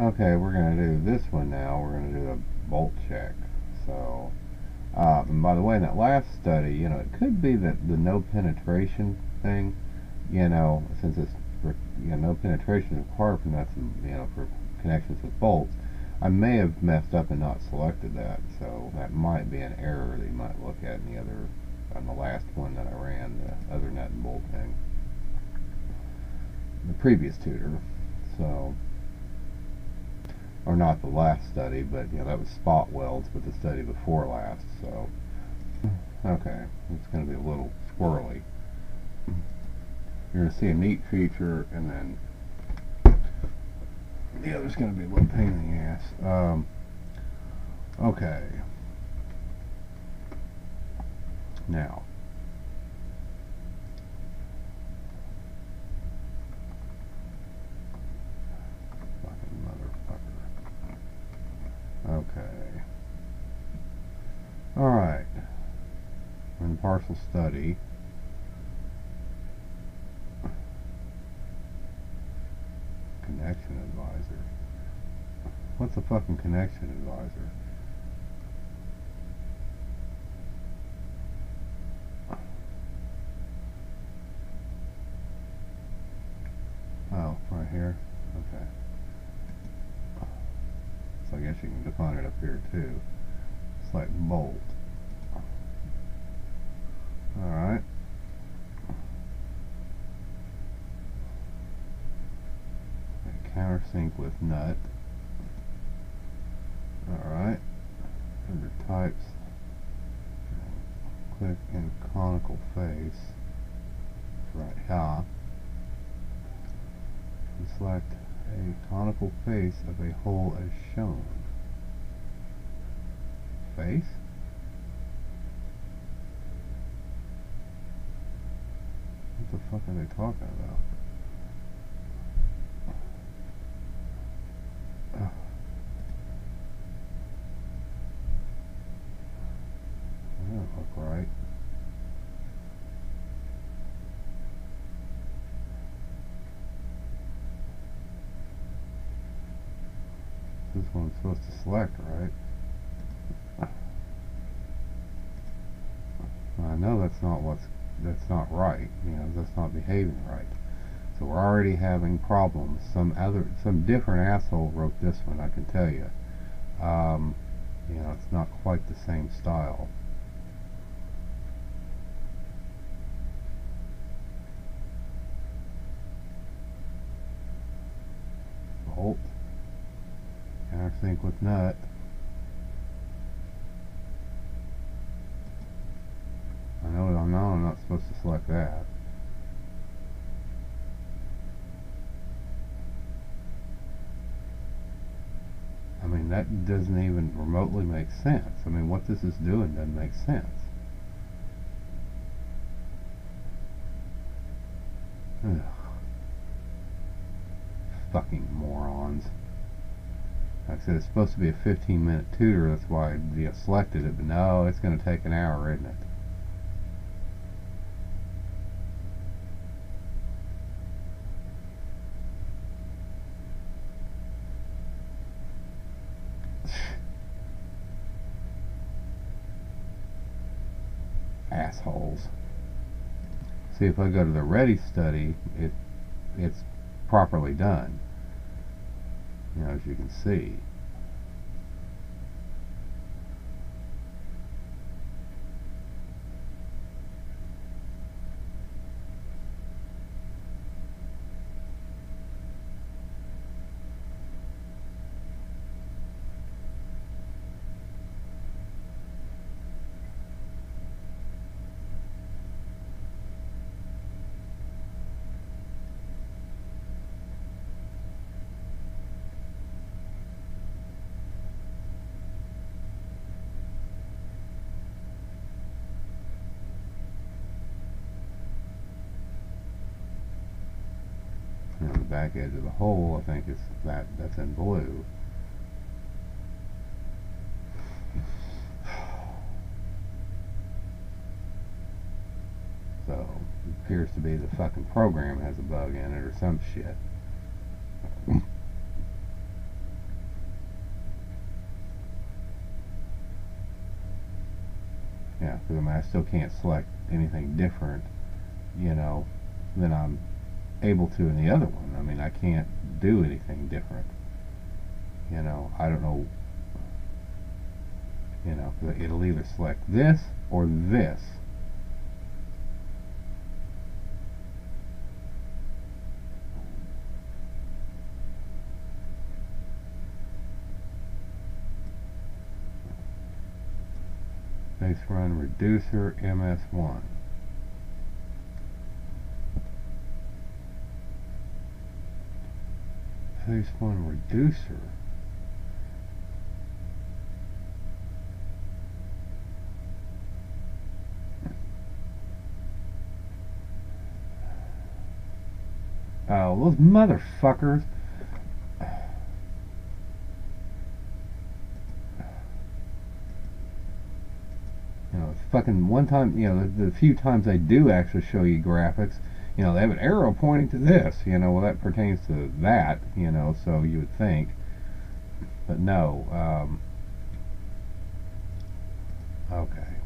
Okay, we're going to do this one now. We're going to do a bolt check. So, uh, and by the way, in that last study, you know, it could be that the no penetration thing, you know, since it's for, you know, no penetration required from that, you know, for connections with bolts, I may have messed up and not selected that. So that might be an error that you might look at in the other, on the last one that I ran, the other nut and bolt thing. The previous tutor. So, or not the last study, but you know that was spot welds but the study before last. So, okay, it's going to be a little squirrely. You're going to see a neat feature, and then the other's going to be a little pain in the ass. Um, okay. Now. Okay. Alright. Partial study. Connection advisor. What's a fucking connection advisor? Oh, right here? Okay. So I guess you can define it up here too. It's like bolt. Alright. Countersink with nut. Alright. Under types, click in conical face. Right here. And select a conical face of a hole as shown. Face? What the fuck are they talking about? That don't look right. This one's supposed to select, right? I know that's not what's that's not right. You know, that's not behaving right. So we're already having problems. Some other, some different asshole wrote this one. I can tell you. Um, you know, it's not quite the same style. Bolt. Countersink with nut. I know I know I'm not supposed to select that. I mean that doesn't even remotely make sense. I mean what this is doing doesn't make sense. Ugh. Fucking morons. I said, it's supposed to be a 15 minute tutor, that's why I selected it, but no, it's going to take an hour, isn't it? Assholes. See, if I go to the ready study, it it's properly done. Know, as you can see. back edge of the hole, I think it's that that's in blue. So, it appears to be the fucking program has a bug in it or some shit. yeah, because I mean, I still can't select anything different, you know, than I'm able to in the other one. I mean I can't do anything different. You know, I don't know. You know, it'll either select this or this. Base run reducer MS1. Phase 1 reducer. Oh, those motherfuckers. You know, fucking one time, you know, the, the few times I do actually show you graphics, you know, they have an arrow pointing to this, you know, well that pertains to that, you know, so you would think. But no, um, okay.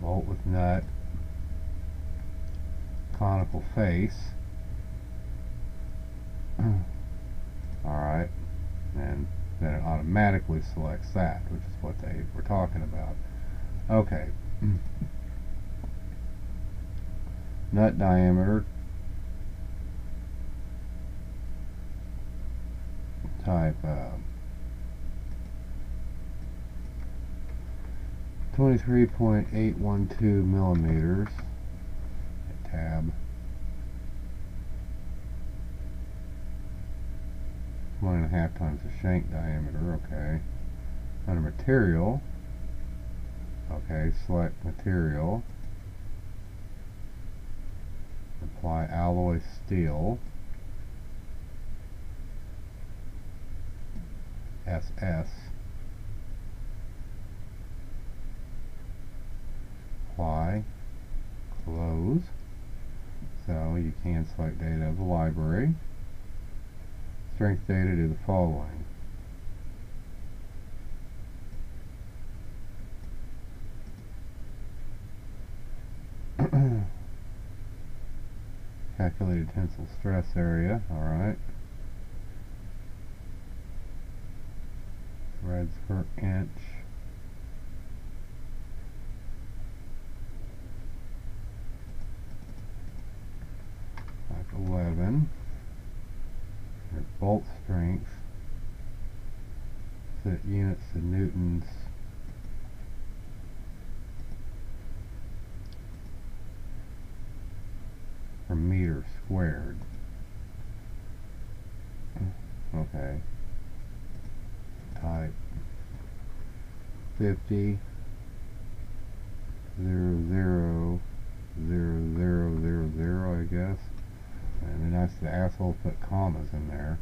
Bolt with nut conical face. Alright, and then it automatically selects that, which is what they were talking about. Okay. Nut diameter. Type uh, 23.812 millimeters tab. One and a half times the shank diameter, okay. Under material, okay, select material. Apply alloy steel. SS. Apply. Close. So you can select data of the library. Strength data do the following. Calculated tensile stress area, alright. Threads per inch. like 11. Your bolt strength set units to newtons per meter squared. Okay. Type 50 zero zero zero zero zero zero I guess. And then that's the asshole put commas in there.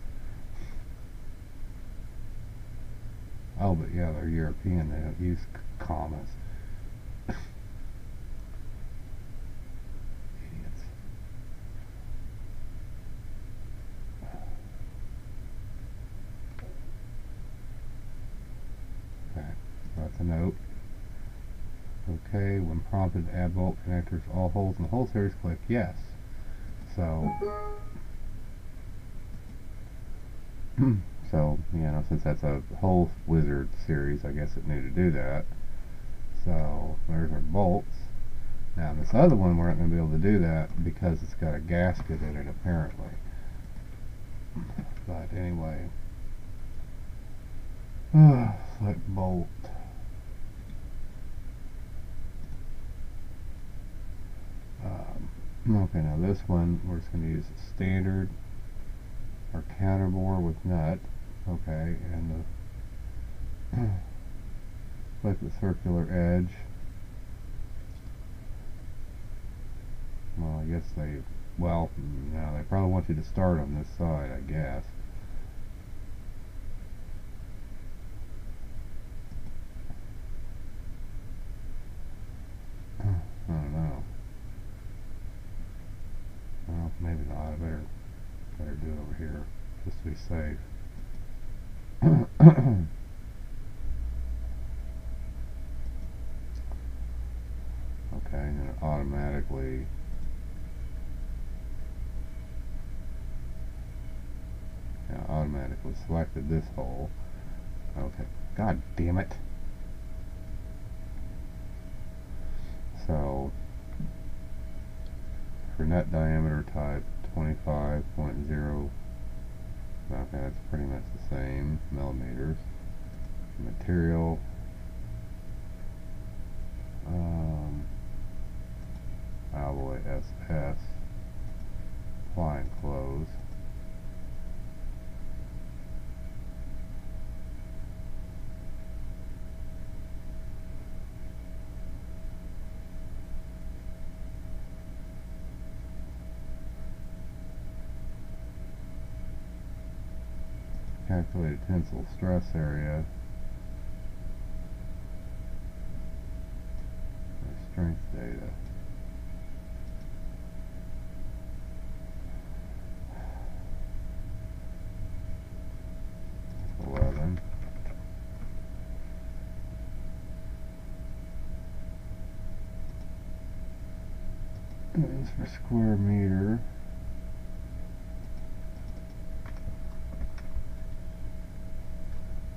Oh, but yeah, they're European. They don't use commas. Idiots. Okay, that's a note. Okay, when prompted add bolt connectors all holes in the hole series, click yes. So, so, you know, since that's a Hole Wizard series, I guess it knew to do that. So, there's our bolts. Now, this other one, we're not going to be able to do that because it's got a gasket in it, apparently. But anyway, select bolt. Okay, now this one we're just going to use standard or counterbore with nut. Okay, and the click the circular edge. Well, I guess they, well, mm, no, they probably want you to start on this side, I guess. I don't know. Well, maybe not. I better better do it over here just to be safe. automatically selected this hole. Okay, god damn it. So, for net diameter type 25.0, okay, that's pretty much the same, millimeters. Material, um, alloy SS, apply and close. Calculated tensile stress area strength data. Eleven. This for square meter.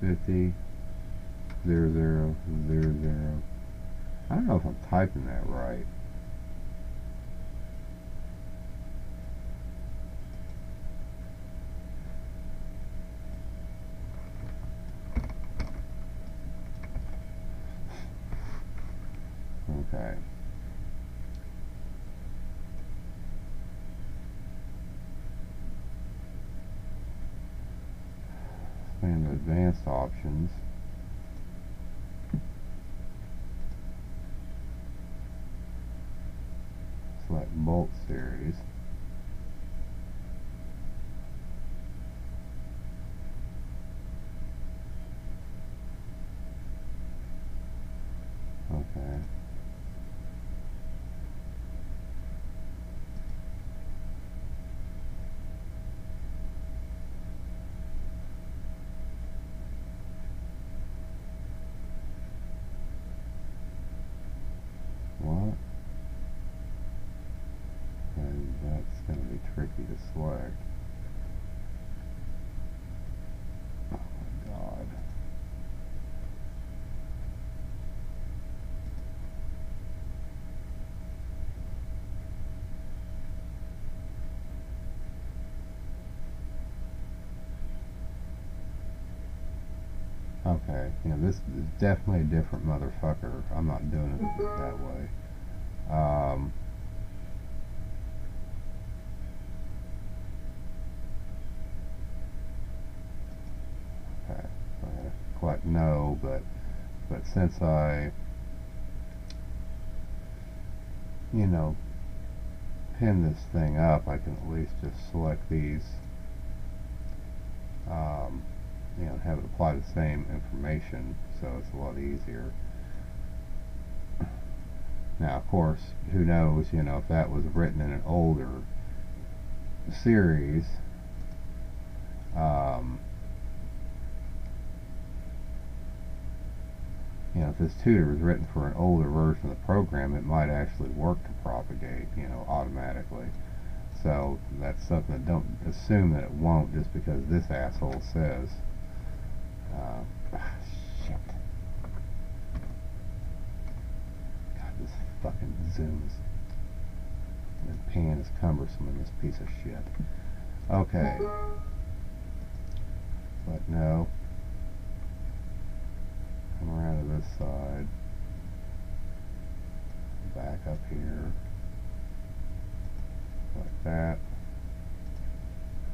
Fifty zero zero zero zero. I don't know if I'm typing that right. Okay. Expand to advanced options. Select bolt series. Okay. What? And that's going to be tricky to select. Oh my god. Okay, you know, this is definitely a different motherfucker. I'm not doing it that way. Um, okay, I click no, but but since I, you know, pin this thing up, I can at least just select these, um, you know, have it apply the same information, so it's a lot easier. Now, of course, who knows, you know, if that was written in an older series, um, you know, if this tutor was written for an older version of the program, it might actually work to propagate, you know, automatically. So that's something that don't assume that it won't just because this asshole says. Uh, shit. God, this fucking zooms. The pan is cumbersome in this piece of shit. Okay. But no. Come around to this side. Back up here. Like that.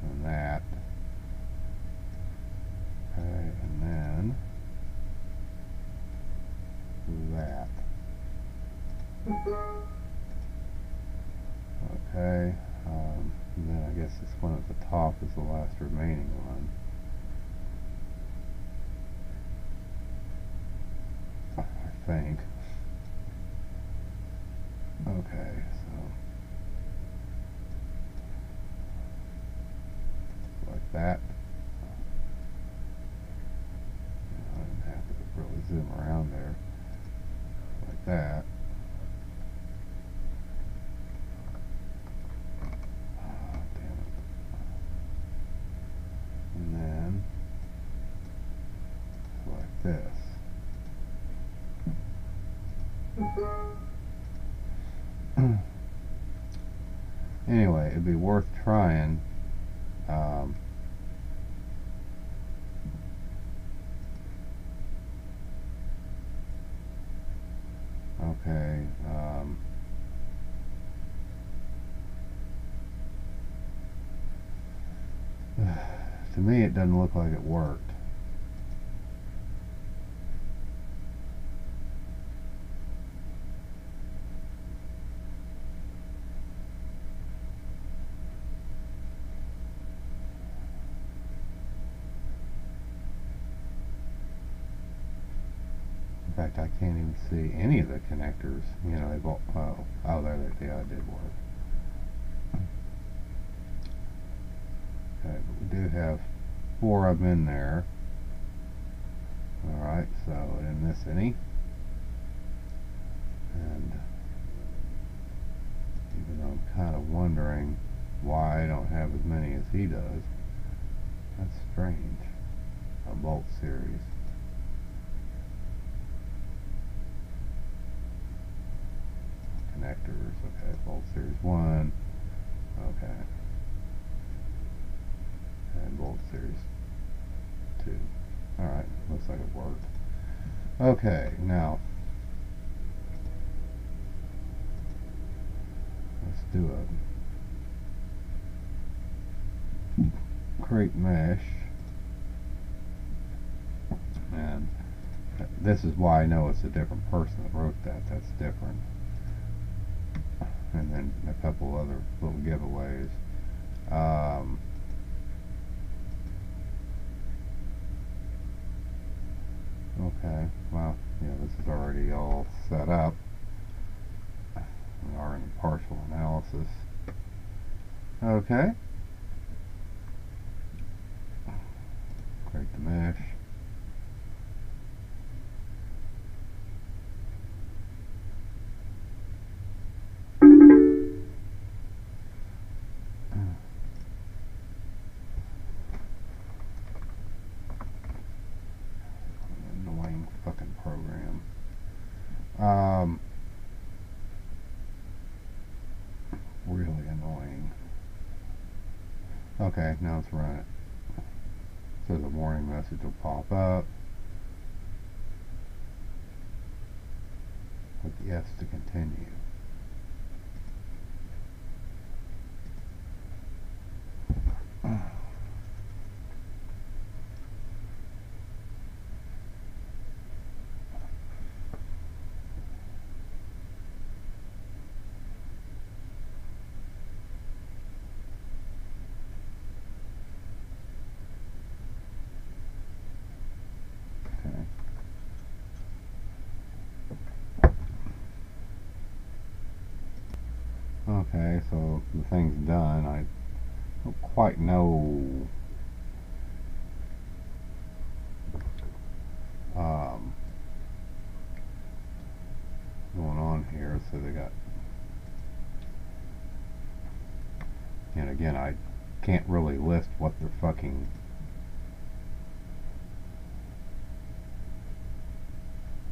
And that. Okay, and then that. Okay, um, and then I guess this one at the top is the last remaining one. I think. Okay, so like that. I didn't have to really zoom around there. Like that. Ah, damn it. And anyway, it'd be worth trying. Um, okay. Um, to me, it doesn't look like it worked. In fact, I can't even see any You know, they've all, oh, oh, there they, yeah, it did work. Okay, but we do have four of them in there. Alright, so I didn't miss any. And even though I'm kind of wondering why I don't have as many as he does, that's strange. A bolt series. Connectors. Okay, bolt series 1. Okay. And bolt series 2. Alright, looks like it worked. Okay, now let's do a crate mesh and this is why I know it's a different person that wrote that that's different and then a couple other little giveaways. Um, okay, well, yeah, this is already all set up. We are in partial analysis. Okay. Create the mesh. Um, really annoying. Okay, now let's run it. So the warning message will pop up. With yes to continue. Okay, so the thing's done. I don't quite know um, going on here. So they got, and again, I can't really list what they're fucking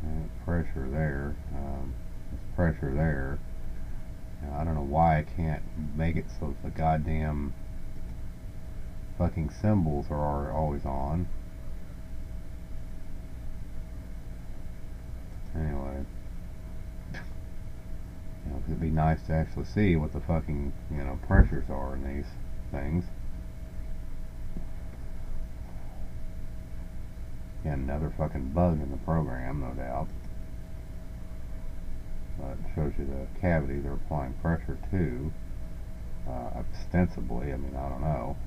uh, pressure there. Um, pressure there. I don't know why I can't make it so the goddamn fucking symbols are always on. Anyway. You know, it'd be nice to actually see what the fucking, you know, pressures are in these things. Again, another fucking bug in the program, no doubt. It shows you the cavity they're applying pressure to. Uh, ostensibly, I mean, I don't know.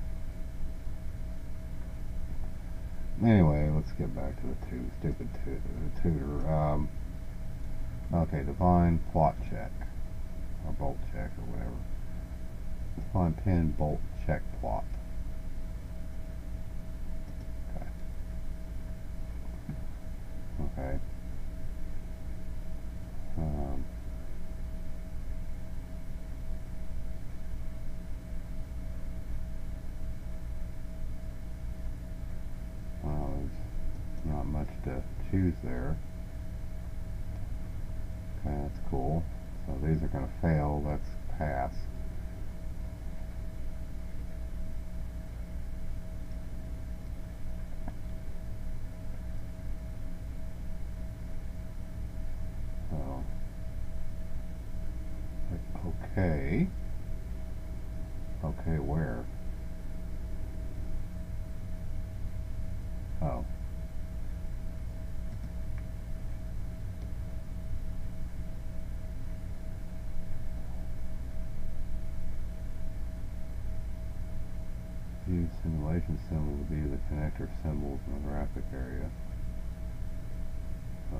Anyway, let's get back to the two stupid tutor. Um, okay, define plot check or bolt check or whatever. Define pin bolt check plot. Okay. Okay. Um, well, choose there. Okay, that's cool. So these are going to fail. Let's pass. So, okay. Okay, where? Oh. Use simulation symbol to be the connector symbols in the graphic area. Uh,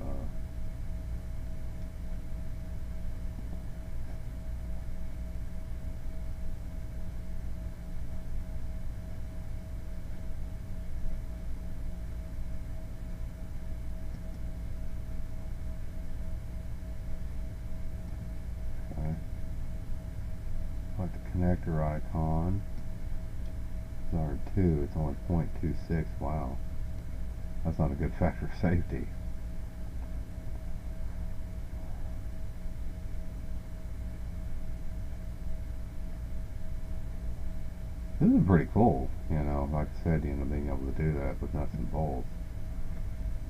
okay. Like the connector icon. R2, it's only 0.26. Wow. That's not a good factor of safety. This is pretty cool, you know, like I said, you know, being able to do that with nuts and bolts.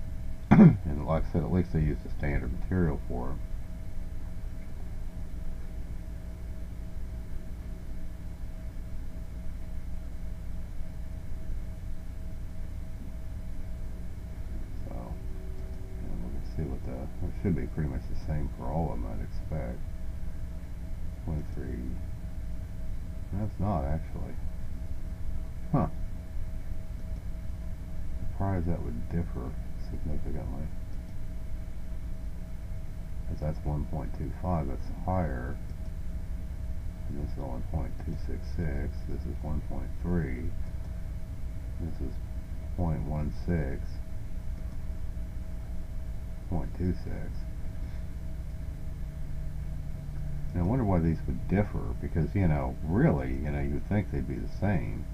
and like I said, at least they used a standard material for it. see what the, it should be pretty much the same for all of them, I'd expect. 23, that's not actually. Huh. Surprised that would differ significantly. Because that's 1.25, that's higher. And this is only 0.266, this is 1.3, this is 0.16. 0.26. And I wonder why these would differ, because, you know, really, you know, you'd think they'd be the same.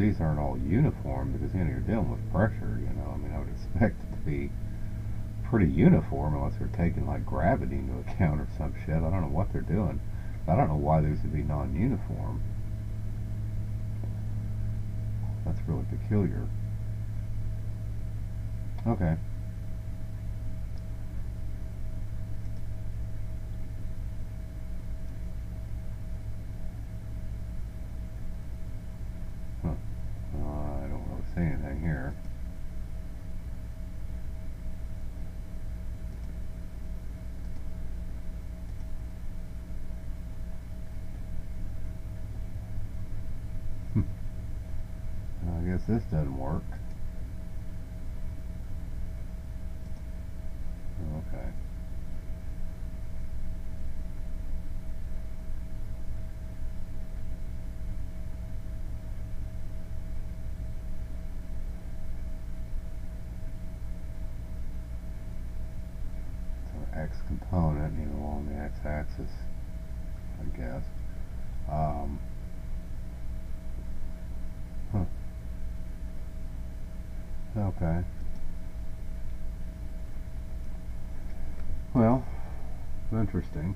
These aren't all uniform because, you know, you're dealing with pressure, you know. I mean, I would expect it to be pretty uniform unless they're taking, like, gravity into account or some shit. I don't know what they're doing. I don't know why these would be non-uniform. That's really peculiar. Okay. see anything here. Hmm. I guess this doesn't work. Okay. x component, you know, along the x-axis, I guess. Um, huh. Okay. Well, interesting.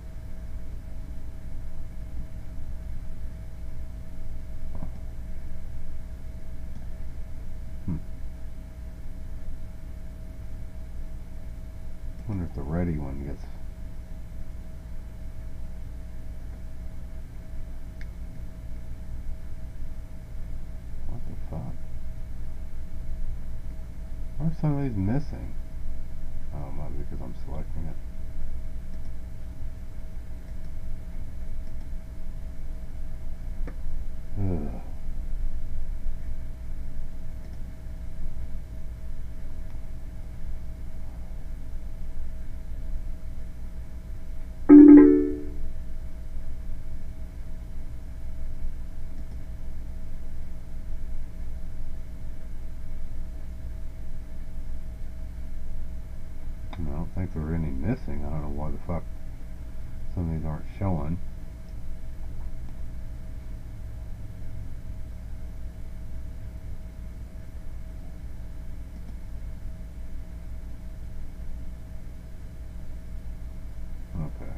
wonder if the ready one gets what the fuck why are some of these missing think there any missing. I don't know why the fuck some of these aren't showing. Okay.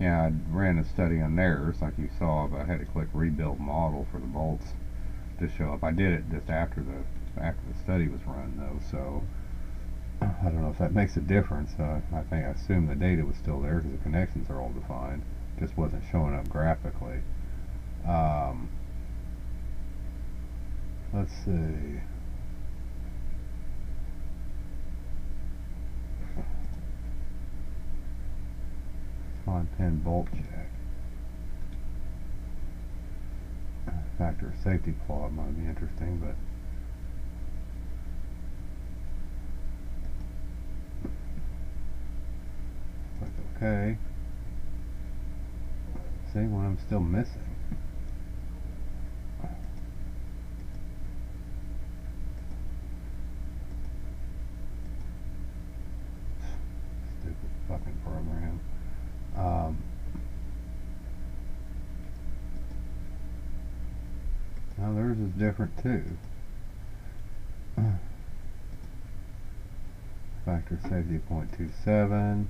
Yeah, I ran a study on theirs, like you saw, but I had to click rebuild model for the bolts to show up. I did it just after the after the study was run, though, so I don't know if that makes a difference. Uh, I think I assume the data was still there because the connections are all defined. Just wasn't showing up graphically. Um, let's see. Fine pin bolt check. Factor safety plot might be interesting, but click OK. See what I'm still missing. Stupid fucking program. Um, now theirs is different too. Factor safety 0.27,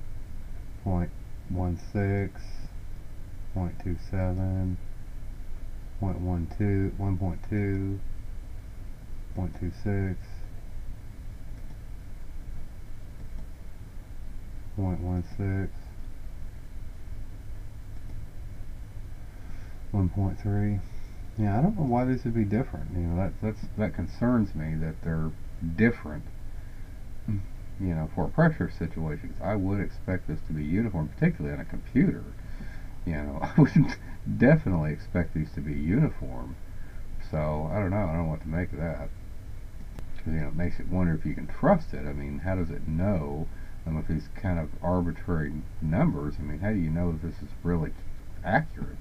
0.16, 0.27, 0.12, 1.2, 0.26, 0.16, 1.3. Yeah, I don't know why these would be different. You know, that that's that concerns me that they're different. You know, for pressure situations, I would expect this to be uniform, particularly on a computer. You know, I would definitely expect these to be uniform. So I don't know. I don't know what to make of that. 'Cause, you know, it makes it wonder if you can trust it. I mean, how does it know? Um, with these kind of arbitrary numbers, I mean, how do you know if this is really accurate?